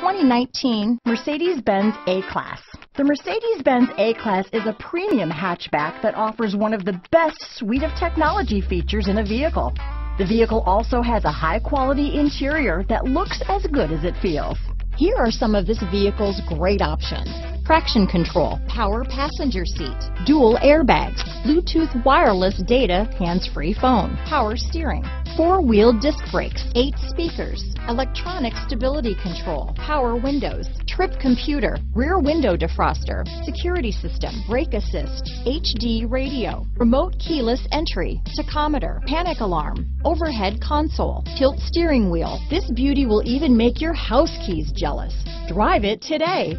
2019 Mercedes-Benz A-Class. The Mercedes-Benz A-Class is a premium hatchback that offers one of the best suite of technology features in a vehicle. The vehicle also has a high-quality interior that looks as good as it feels. Here are some of this vehicle's great options. Traction control, power passenger seat, dual airbags, Bluetooth wireless data, hands-free phone, power steering, four-wheel disc brakes, eight speakers, electronic stability control, power windows, trip computer, rear window defroster, security system, brake assist, HD radio, remote keyless entry, tachometer, panic alarm, overhead console, tilt steering wheel. This beauty will even make your house keys jealous. Drive it today.